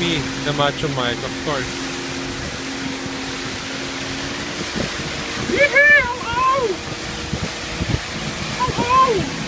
me, the Macho Mike, of course. Yee-hee! Oh! Oh, oh!